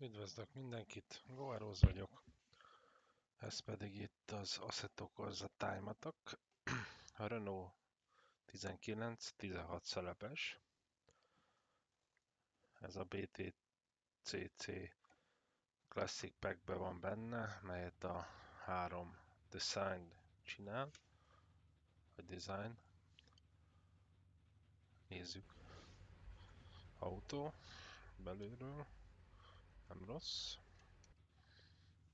Üdvözlök mindenkit, Goaróz vagyok. Ez pedig itt az Assetto Corsa Time. A Renault 19-16 szelepes. Ez a BTCC Classic Packbe van benne, melyet a három Design csinál. A Design. Nézzük. Autó belülről. Nem rossz.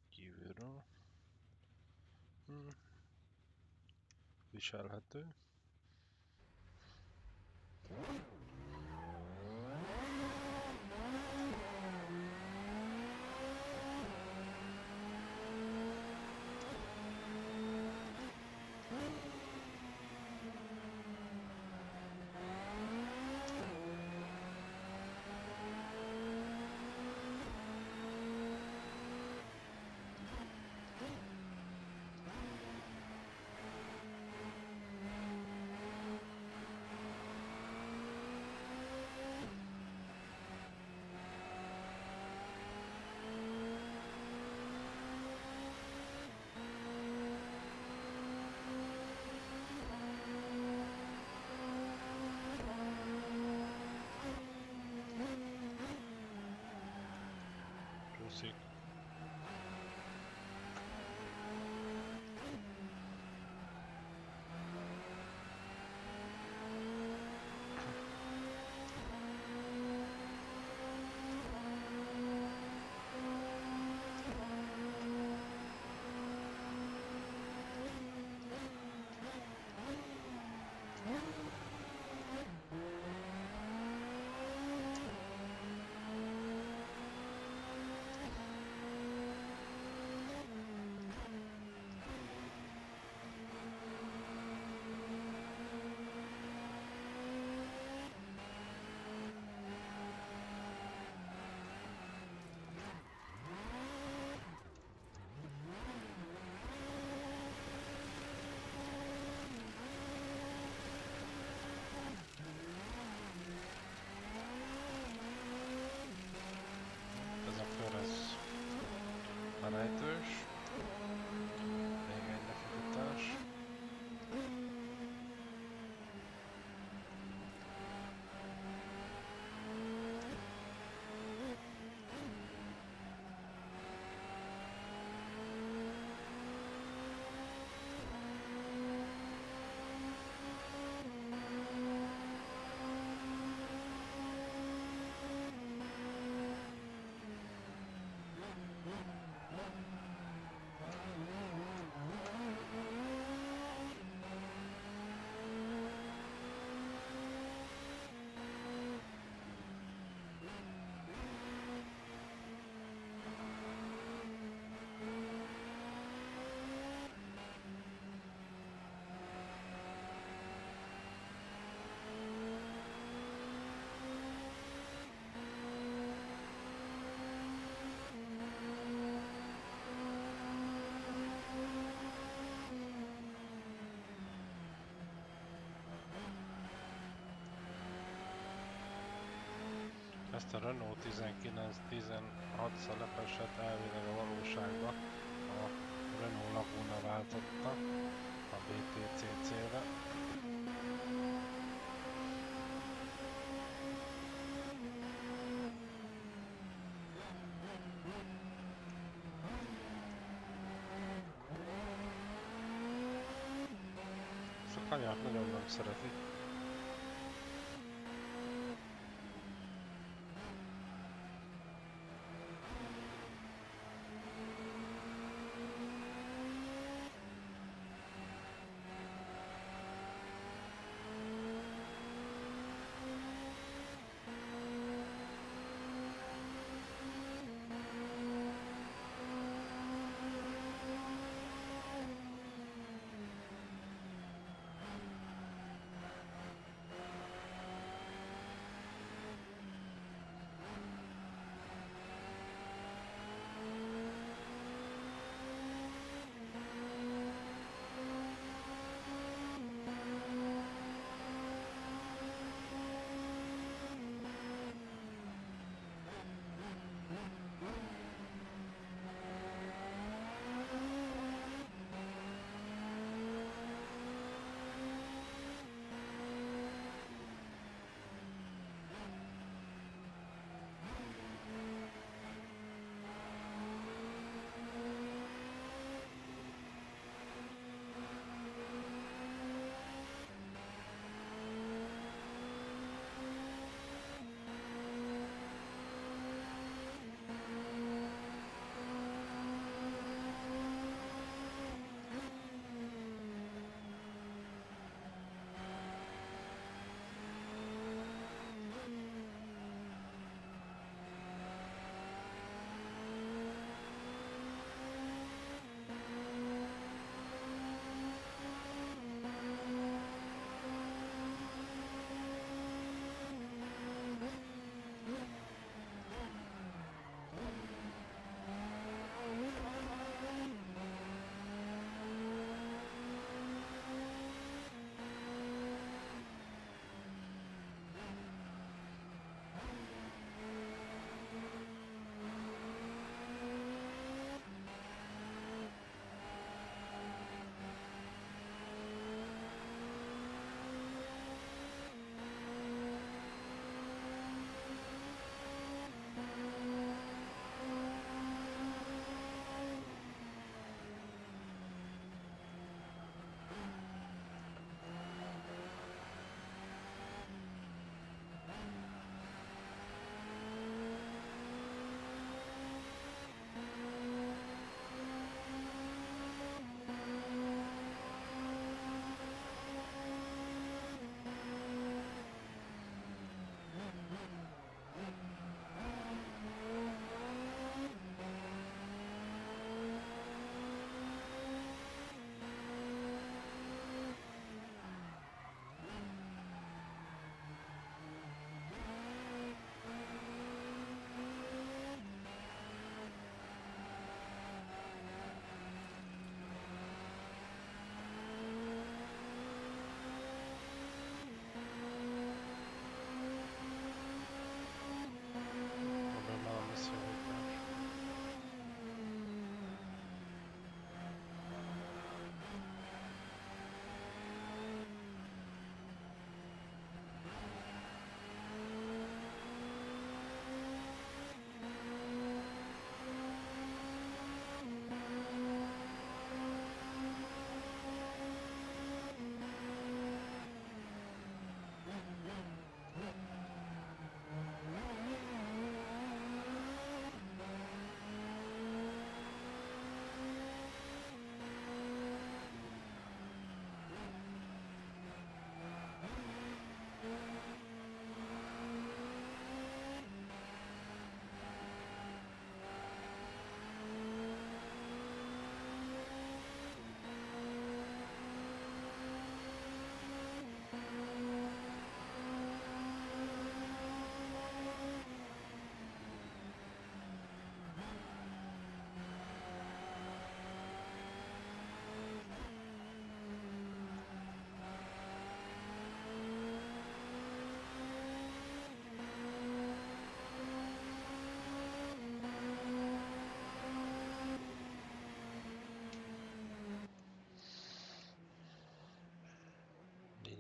Kívülről. Hmm. Viselhető. Ezt a Renault 19-16 szelepeset elvileg a valóságba a Renault Laguna váltotta a BTCC-re. A kanyart nagyon nem szeretik.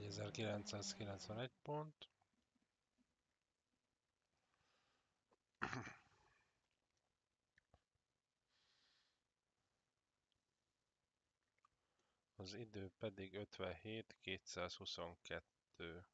1991 pont. Az idő pedig 57 222.